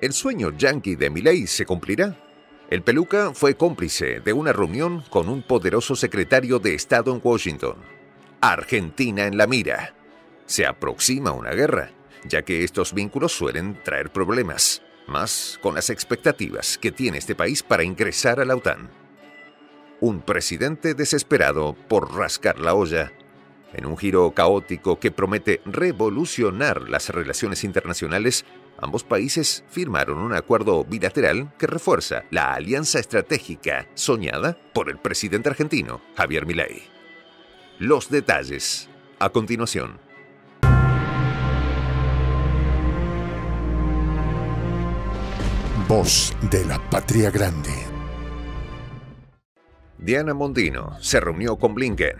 ¿El sueño yankee de Milley se cumplirá? El peluca fue cómplice de una reunión con un poderoso secretario de Estado en Washington. Argentina en la mira. Se aproxima una guerra, ya que estos vínculos suelen traer problemas, más con las expectativas que tiene este país para ingresar a la OTAN. Un presidente desesperado por rascar la olla en un giro caótico que promete revolucionar las relaciones internacionales, ambos países firmaron un acuerdo bilateral que refuerza la alianza estratégica soñada por el presidente argentino, Javier Milei. Los detalles, a continuación. Voz de la Patria Grande. Diana Mondino se reunió con Blinken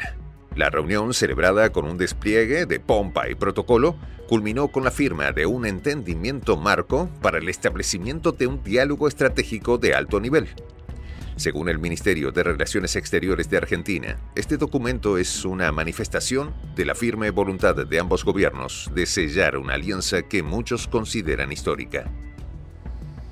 la reunión, celebrada con un despliegue de pompa y protocolo, culminó con la firma de un entendimiento marco para el establecimiento de un diálogo estratégico de alto nivel. Según el Ministerio de Relaciones Exteriores de Argentina, este documento es una manifestación de la firme voluntad de ambos gobiernos de sellar una alianza que muchos consideran histórica.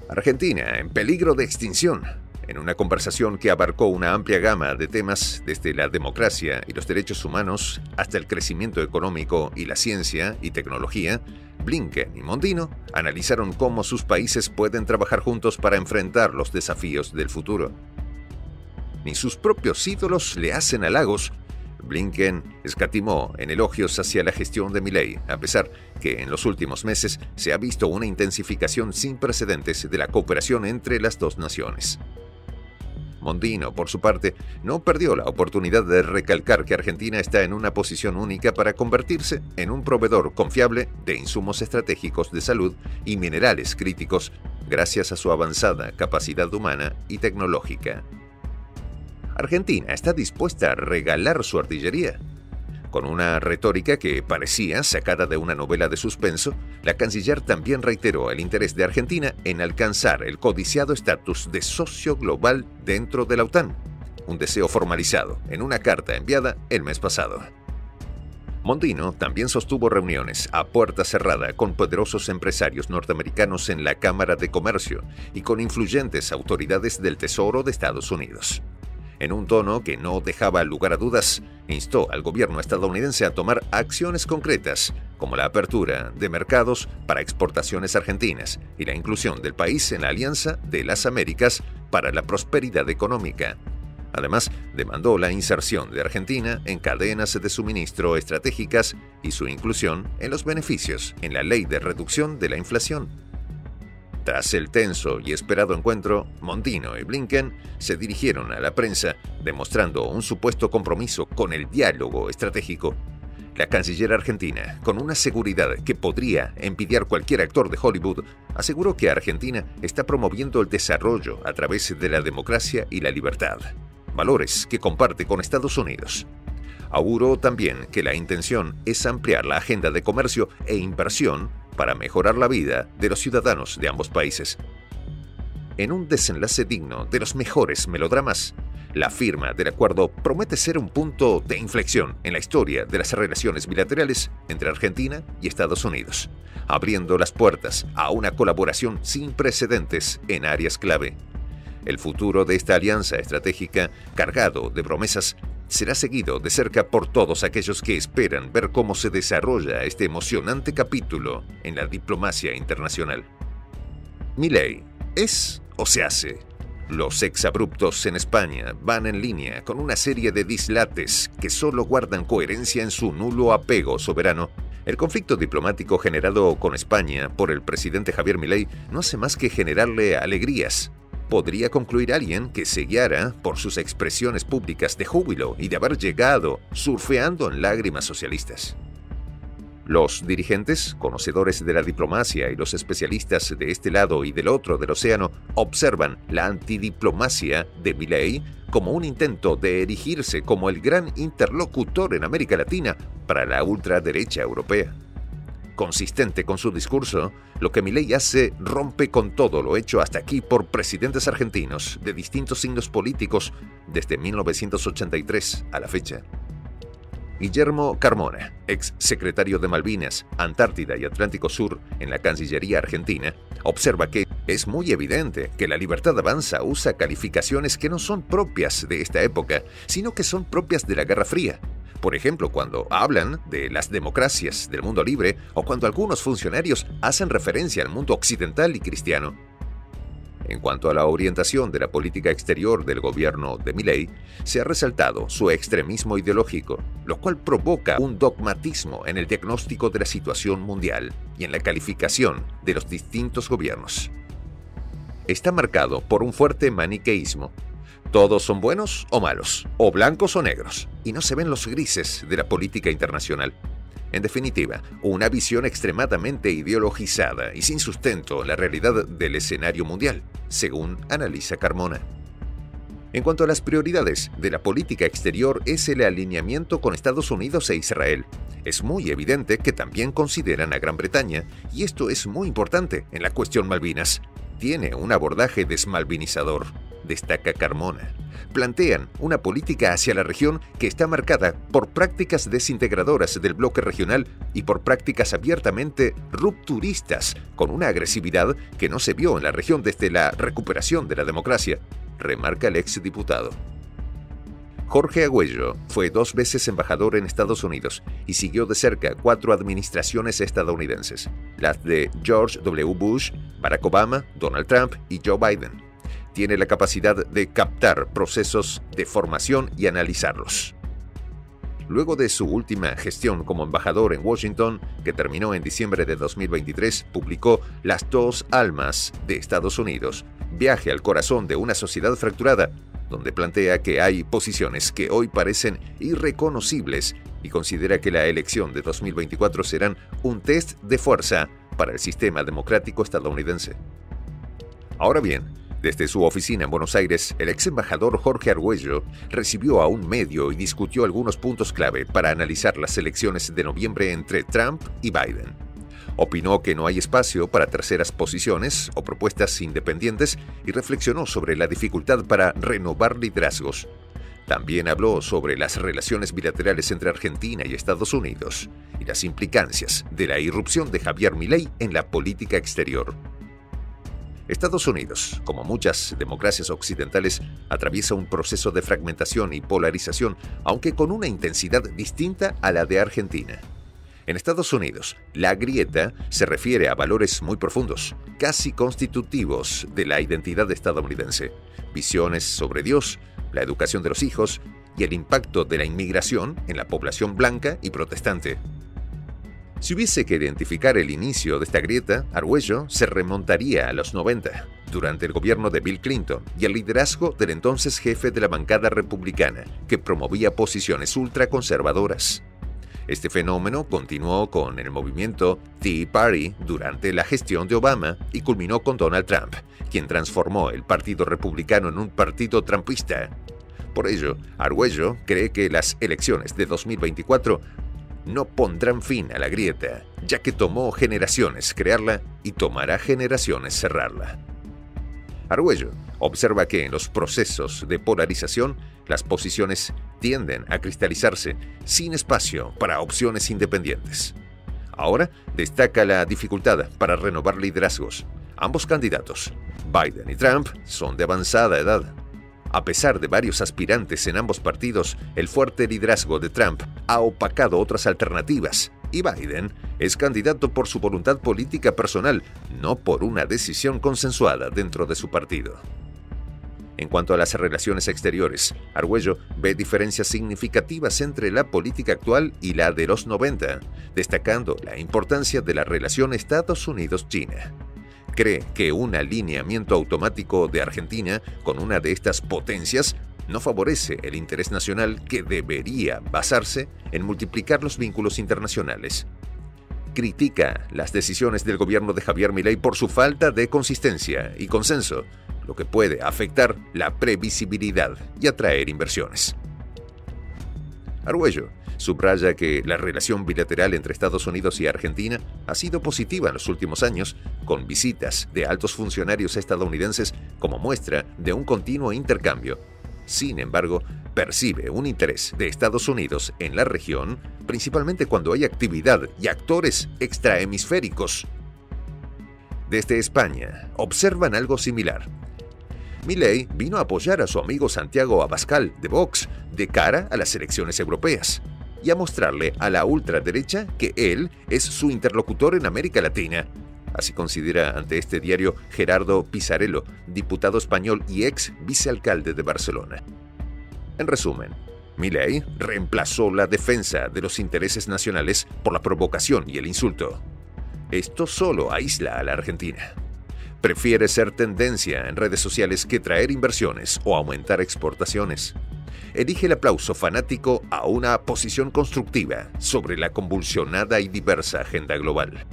Argentina en peligro de extinción en una conversación que abarcó una amplia gama de temas desde la democracia y los derechos humanos hasta el crecimiento económico y la ciencia y tecnología, Blinken y Mondino analizaron cómo sus países pueden trabajar juntos para enfrentar los desafíos del futuro. Ni sus propios ídolos le hacen halagos Blinken escatimó en elogios hacia la gestión de Milley, a pesar que en los últimos meses se ha visto una intensificación sin precedentes de la cooperación entre las dos naciones. Mondino, por su parte, no perdió la oportunidad de recalcar que Argentina está en una posición única para convertirse en un proveedor confiable de insumos estratégicos de salud y minerales críticos gracias a su avanzada capacidad humana y tecnológica. Argentina está dispuesta a regalar su artillería con una retórica que parecía sacada de una novela de suspenso, la canciller también reiteró el interés de Argentina en alcanzar el codiciado estatus de socio global dentro de la OTAN, un deseo formalizado en una carta enviada el mes pasado. Mondino también sostuvo reuniones a puerta cerrada con poderosos empresarios norteamericanos en la Cámara de Comercio y con influyentes autoridades del Tesoro de Estados Unidos en un tono que no dejaba lugar a dudas, instó al gobierno estadounidense a tomar acciones concretas, como la apertura de mercados para exportaciones argentinas y la inclusión del país en la Alianza de las Américas para la Prosperidad Económica. Además, demandó la inserción de Argentina en cadenas de suministro estratégicas y su inclusión en los beneficios en la ley de reducción de la inflación. Tras el tenso y esperado encuentro, Mondino y Blinken se dirigieron a la prensa demostrando un supuesto compromiso con el diálogo estratégico. La canciller argentina, con una seguridad que podría envidiar cualquier actor de Hollywood, aseguró que Argentina está promoviendo el desarrollo a través de la democracia y la libertad, valores que comparte con Estados Unidos. Auguró también que la intención es ampliar la agenda de comercio e inversión para mejorar la vida de los ciudadanos de ambos países. En un desenlace digno de los mejores melodramas, la firma del acuerdo promete ser un punto de inflexión en la historia de las relaciones bilaterales entre Argentina y Estados Unidos, abriendo las puertas a una colaboración sin precedentes en áreas clave. El futuro de esta alianza estratégica, cargado de promesas, será seguido de cerca por todos aquellos que esperan ver cómo se desarrolla este emocionante capítulo en la diplomacia internacional. Milei, ¿es o se hace? Los exabruptos en España van en línea con una serie de dislates que solo guardan coherencia en su nulo apego soberano. El conflicto diplomático generado con España por el presidente Javier Milei no hace más que generarle alegrías podría concluir alguien que se guiara por sus expresiones públicas de júbilo y de haber llegado surfeando en lágrimas socialistas. Los dirigentes, conocedores de la diplomacia y los especialistas de este lado y del otro del océano observan la antidiplomacia de Milley como un intento de erigirse como el gran interlocutor en América Latina para la ultraderecha europea consistente con su discurso, lo que Milei hace rompe con todo lo hecho hasta aquí por presidentes argentinos de distintos signos políticos desde 1983 a la fecha. Guillermo Carmona, ex secretario de Malvinas, Antártida y Atlántico Sur en la Cancillería Argentina, observa que Es muy evidente que la libertad avanza usa calificaciones que no son propias de esta época, sino que son propias de la Guerra Fría. Por ejemplo, cuando hablan de las democracias del mundo libre o cuando algunos funcionarios hacen referencia al mundo occidental y cristiano. En cuanto a la orientación de la política exterior del gobierno de Milley, se ha resaltado su extremismo ideológico, lo cual provoca un dogmatismo en el diagnóstico de la situación mundial y en la calificación de los distintos gobiernos. Está marcado por un fuerte maniqueísmo. Todos son buenos o malos, o blancos o negros, y no se ven los grises de la política internacional. En definitiva, una visión extremadamente ideologizada y sin sustento en la realidad del escenario mundial, según analiza Carmona. En cuanto a las prioridades de la política exterior es el alineamiento con Estados Unidos e Israel. Es muy evidente que también consideran a Gran Bretaña, y esto es muy importante en la cuestión Malvinas. Tiene un abordaje desmalvinizador, destaca Carmona plantean una política hacia la región que está marcada por prácticas desintegradoras del bloque regional y por prácticas abiertamente rupturistas, con una agresividad que no se vio en la región desde la recuperación de la democracia, remarca el exdiputado. Jorge Agüello fue dos veces embajador en Estados Unidos y siguió de cerca cuatro administraciones estadounidenses, las de George W. Bush, Barack Obama, Donald Trump y Joe Biden tiene la capacidad de captar procesos de formación y analizarlos. Luego de su última gestión como embajador en Washington, que terminó en diciembre de 2023, publicó Las dos almas de Estados Unidos, Viaje al corazón de una sociedad fracturada, donde plantea que hay posiciones que hoy parecen irreconocibles y considera que la elección de 2024 serán un test de fuerza para el sistema democrático estadounidense. Ahora bien, desde su oficina en Buenos Aires, el ex embajador Jorge Argüello recibió a un medio y discutió algunos puntos clave para analizar las elecciones de noviembre entre Trump y Biden. Opinó que no hay espacio para terceras posiciones o propuestas independientes y reflexionó sobre la dificultad para renovar liderazgos. También habló sobre las relaciones bilaterales entre Argentina y Estados Unidos y las implicancias de la irrupción de Javier Milei en la política exterior. Estados Unidos, como muchas democracias occidentales, atraviesa un proceso de fragmentación y polarización, aunque con una intensidad distinta a la de Argentina. En Estados Unidos, la grieta se refiere a valores muy profundos, casi constitutivos de la identidad estadounidense, visiones sobre Dios, la educación de los hijos y el impacto de la inmigración en la población blanca y protestante. Si hubiese que identificar el inicio de esta grieta, Argüello se remontaría a los 90, durante el gobierno de Bill Clinton y el liderazgo del entonces jefe de la bancada republicana, que promovía posiciones ultraconservadoras. Este fenómeno continuó con el movimiento Tea Party durante la gestión de Obama y culminó con Donald Trump, quien transformó el Partido Republicano en un partido trumpista. Por ello, Argüello cree que las elecciones de 2024 no pondrán fin a la grieta, ya que tomó generaciones crearla y tomará generaciones cerrarla. Argüello observa que en los procesos de polarización las posiciones tienden a cristalizarse sin espacio para opciones independientes. Ahora destaca la dificultad para renovar liderazgos. Ambos candidatos, Biden y Trump, son de avanzada edad a pesar de varios aspirantes en ambos partidos, el fuerte liderazgo de Trump ha opacado otras alternativas y Biden es candidato por su voluntad política personal, no por una decisión consensuada dentro de su partido. En cuanto a las relaciones exteriores, Argüello ve diferencias significativas entre la política actual y la de los 90, destacando la importancia de la relación Estados Unidos-China cree que un alineamiento automático de Argentina con una de estas potencias no favorece el interés nacional que debería basarse en multiplicar los vínculos internacionales. Critica las decisiones del gobierno de Javier Milei por su falta de consistencia y consenso, lo que puede afectar la previsibilidad y atraer inversiones. Argüello subraya que la relación bilateral entre Estados Unidos y Argentina ha sido positiva en los últimos años, con visitas de altos funcionarios estadounidenses como muestra de un continuo intercambio. Sin embargo, percibe un interés de Estados Unidos en la región, principalmente cuando hay actividad y actores extrahemisféricos. desde España, observan algo similar. Milei vino a apoyar a su amigo Santiago Abascal de Vox de cara a las elecciones europeas y a mostrarle a la ultraderecha que él es su interlocutor en América Latina. Así considera ante este diario Gerardo Pizarello, diputado español y ex vicealcalde de Barcelona. En resumen, Milei reemplazó la defensa de los intereses nacionales por la provocación y el insulto. Esto solo aísla a la Argentina. Prefiere ser tendencia en redes sociales que traer inversiones o aumentar exportaciones elige el aplauso fanático a una posición constructiva sobre la convulsionada y diversa agenda global.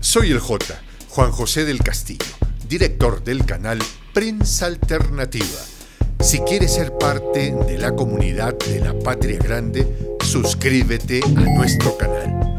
Soy el J, Juan José del Castillo, director del canal Prensa Alternativa. Si quieres ser parte de la comunidad de la Patria Grande, suscríbete a nuestro canal.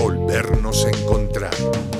volvernos a encontrar.